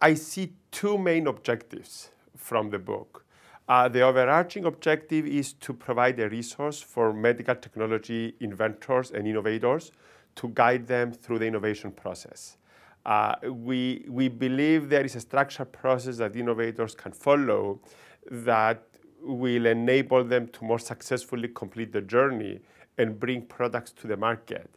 I see two main objectives from the book. Uh, the overarching objective is to provide a resource for medical technology inventors and innovators to guide them through the innovation process. Uh, we, we believe there is a structured process that innovators can follow that will enable them to more successfully complete the journey and bring products to the market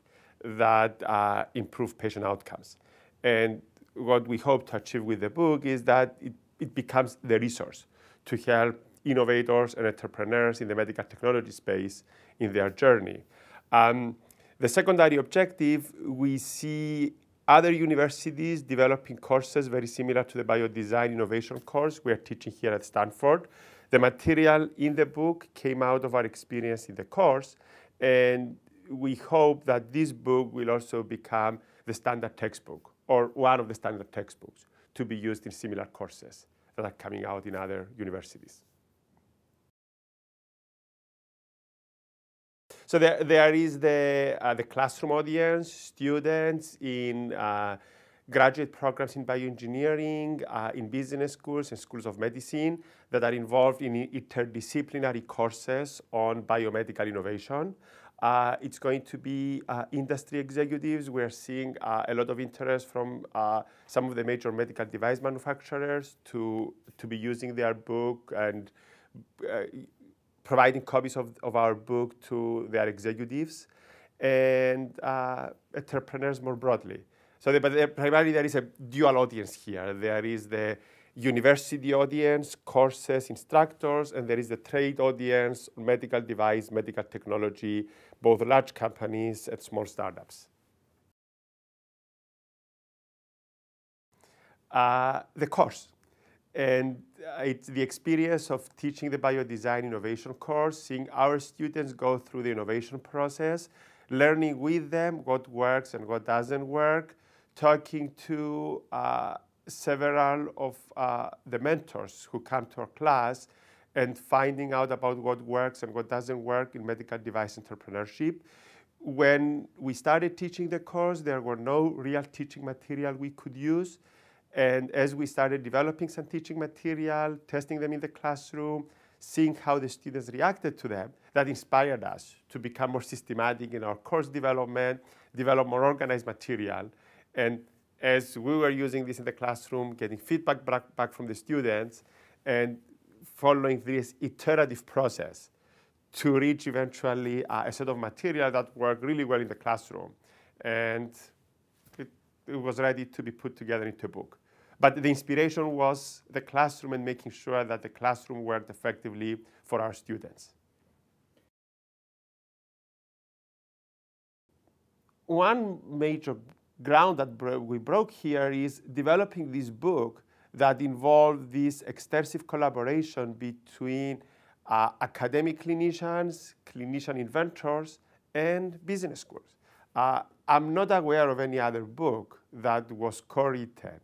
that uh, improve patient outcomes. And what we hope to achieve with the book is that it, it becomes the resource to help innovators and entrepreneurs in the medical technology space in their journey. Um, the secondary objective, we see other universities developing courses very similar to the biodesign innovation course we are teaching here at Stanford. The material in the book came out of our experience in the course, and we hope that this book will also become the standard textbook or one of the standard textbooks to be used in similar courses that are coming out in other universities. So there, there is the, uh, the classroom audience, students in uh, graduate programs in bioengineering, uh, in business schools and schools of medicine that are involved in interdisciplinary courses on biomedical innovation. Uh, it's going to be uh, industry executives. We're seeing uh, a lot of interest from uh, some of the major medical device manufacturers to, to be using their book and uh, providing copies of, of our book to their executives and uh, entrepreneurs more broadly. So the, but primarily there is a dual audience here. There is the university audience, courses, instructors, and there is the trade audience, medical device, medical technology, both large companies and small startups. Uh, the course. And it's the experience of teaching the biodesign innovation course, seeing our students go through the innovation process, learning with them what works and what doesn't work, talking to uh, several of uh, the mentors who come to our class and finding out about what works and what doesn't work in medical device entrepreneurship. When we started teaching the course, there were no real teaching material we could use. And as we started developing some teaching material, testing them in the classroom, seeing how the students reacted to them, that inspired us to become more systematic in our course development, develop more organized material. And as we were using this in the classroom, getting feedback back, back from the students, and following this iterative process to reach eventually uh, a set of material that worked really well in the classroom. And it, it, was ready to be put together into a book. But the inspiration was the classroom and making sure that the classroom worked effectively for our students. One major ground that bro we broke here is developing this book that involved this extensive collaboration between uh, academic clinicians, clinician inventors, and business schools. Uh, I'm not aware of any other book that was co-written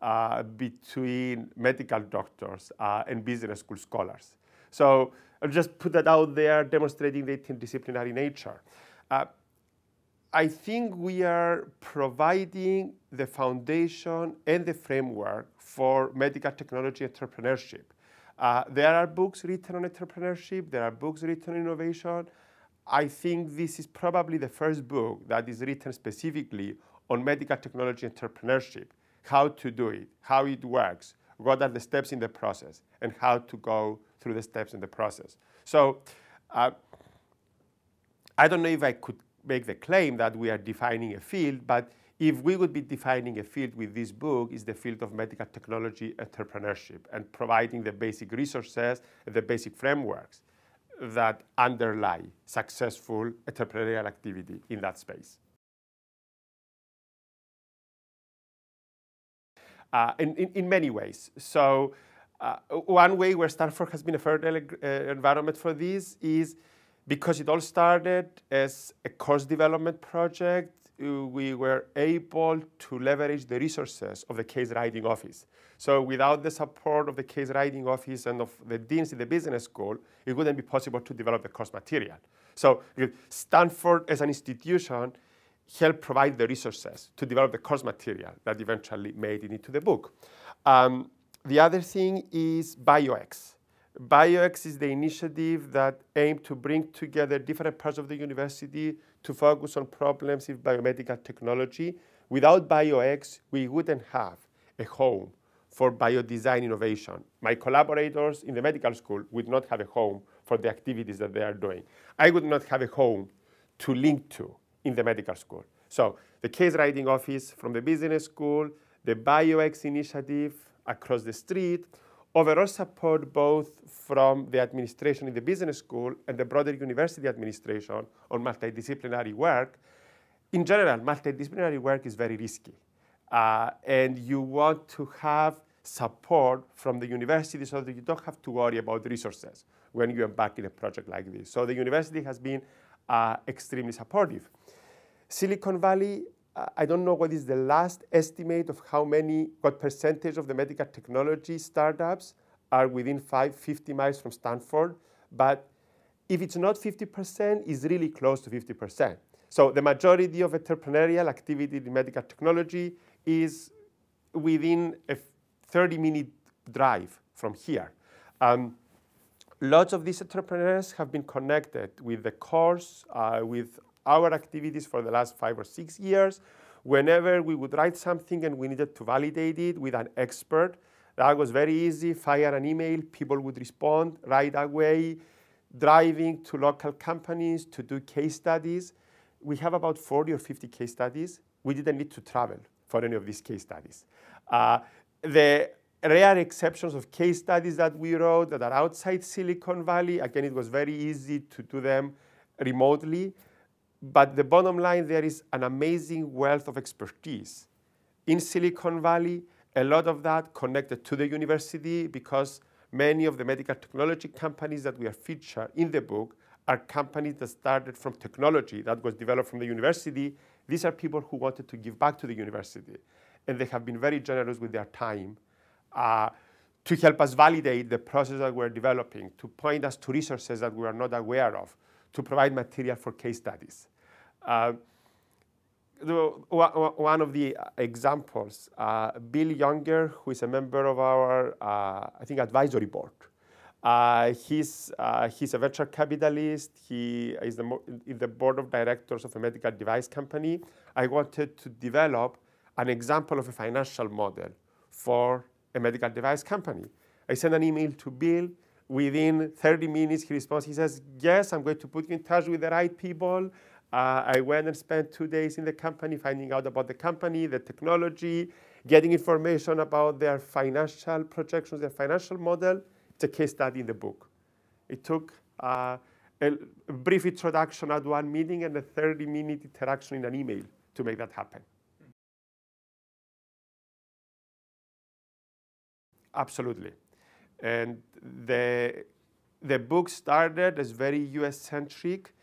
uh, between medical doctors uh, and business school scholars. So I'll just put that out there, demonstrating the interdisciplinary nature. I think we are providing the foundation and the framework for medical technology entrepreneurship. Uh, there are books written on entrepreneurship, there are books written on innovation. I think this is probably the first book that is written specifically on medical technology entrepreneurship, how to do it, how it works, what are the steps in the process, and how to go through the steps in the process. So uh, I don't know if I could make the claim that we are defining a field, but if we would be defining a field with this book, is the field of medical technology entrepreneurship and providing the basic resources, the basic frameworks that underlie successful entrepreneurial activity in that space. Uh, in, in, in, many ways. So uh, one way where Stanford has been a fertile uh, environment for this is because it all started as a course development project, uh, we were able to leverage the resources of the case writing office. So without the support of the case writing office and of the deans in the business school, it wouldn't be possible to develop the course material. So Stanford as an institution helped provide the resources to develop the course material that eventually made it into the book. Um, the other thing is BioX. BioX is the initiative that aimed to bring together different parts of the university to focus on problems in biomedical technology. Without BioX, we wouldn't have a home for biodesign innovation. My collaborators in the medical school would not have a home for the activities that they are doing. I would not have a home to link to in the medical school. So the case writing office from the business school, the BioX initiative across the street, overall support both from the administration in the business school and the broader university administration on multidisciplinary work. In general, multidisciplinary work is very risky. Uh, and you want to have support from the university so that you don't have to worry about resources when you embark in a project like this. So the university has been uh, extremely supportive. Silicon Valley, I don't know what is the last estimate of how many, what percentage of the medical technology startups are within five, 50 miles from Stanford, but if it's not 50%, it's really close to 50%. So the majority of entrepreneurial activity in medical technology is within a 30-minute drive from here. Um, lots of these entrepreneurs have been connected with the course, uh, with our activities for the last five or six years. Whenever we would write something and we needed to validate it with an expert, that was very easy. Fire an email, people would respond right away. Driving to local companies to do case studies. We have about 40 or 50 case studies. We didn't need to travel for any of these case studies. Uh, the rare exceptions of case studies that we wrote that are outside Silicon Valley, again, it was very easy to do them remotely. But the bottom line there is an amazing wealth of expertise. In Silicon Valley, a lot of that connected to the university because many of the medical technology companies that we are featured in the book are companies that started from technology that was developed from the university. These are people who wanted to give back to the university. And they have been very generous with their time uh, to help us validate the process that we're developing, to point us to resources that we are not aware of, to provide material for case studies. Uh, one of the examples, uh, Bill Younger, who is a member of our, uh, I think, advisory board. Uh, he's, uh, he's a venture capitalist. He is the, in the board of directors of a medical device company. I wanted to develop an example of a financial model for a medical device company. I sent an email to Bill. Within 30 minutes, he responds. He says, yes, I'm going to put you in touch with the right people. Uh, I went and spent two days in the company finding out about the company, the technology, getting information about their financial projections, their financial model. It's a case study in the book. It took uh, a brief introduction at one meeting and a 30-minute interaction in an email to make that happen. Absolutely. And the, the book started as very US-centric,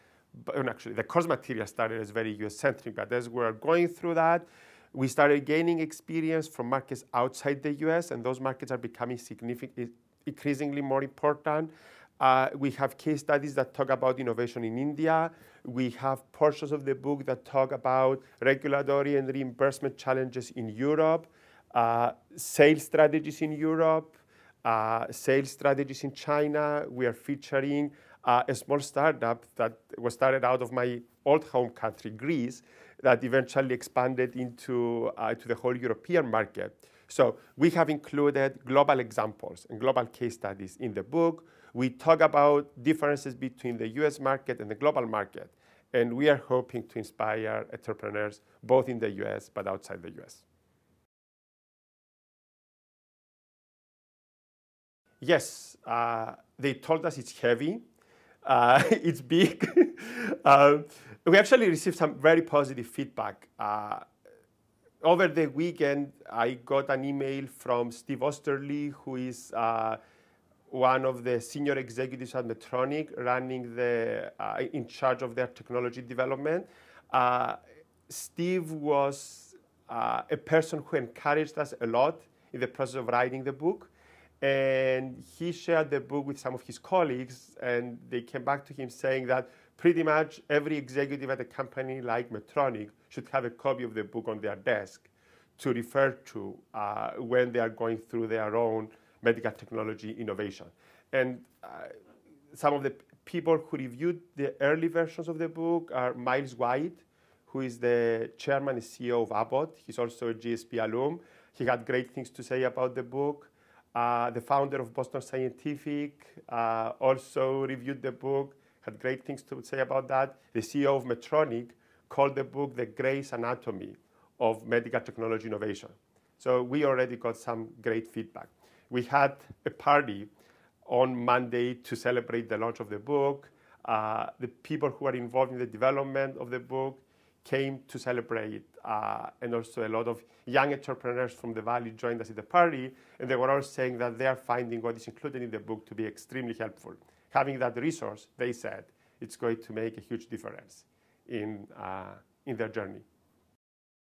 but actually the course material started as very US-centric, but as we're going through that, we started gaining experience from markets outside the US, and those markets are becoming significant, increasingly more important. Uh, we have case studies that talk about innovation in India. We have portions of the book that talk about regulatory and reimbursement challenges in Europe uh, sales strategies in Europe, uh, sales strategies in China. We are featuring uh, a small startup that was started out of my old home country, Greece, that eventually expanded into uh, to the whole European market. So we have included global examples and global case studies in the book. We talk about differences between the US market and the global market. And we are hoping to inspire entrepreneurs both in the US but outside the US. Yes, uh, they told us it's heavy, uh, it's big. uh, we actually received some very positive feedback. Uh, over the weekend, I got an email from Steve Oesterle, who is uh, one of the senior executives at Medtronic, running the, uh, in charge of their technology development. Steve was a person who encouraged us a lot in the process of writing the book. And he shared the book with some of his colleagues, and they came back to him saying that pretty much every executive at a company like Medtronic should have a copy of the book on their desk to refer to uh, when they are going through their own medical technology innovation. And uh, some of the people who reviewed the early versions of the book are Miles White, who is the chairman and CEO of Abbott. He's also a GSB alum. He had great things to say about the book. Uh, the founder of Boston Scientific uh, also reviewed the book, had great things to say about that. The CEO of Medtronic called the book The Gray's Anatomy of Medical Technology Innovation. So we already got some great feedback. We had a party on Monday to celebrate the launch of the book. Uh, the people who are involved in the development of the book came to celebrate. Uh, and also a lot of young entrepreneurs from the Valley joined us at the party. And they were all saying that they are finding what is included in the book to be extremely helpful. Having that resource, they said, it's going to make a huge difference in, uh, in their journey.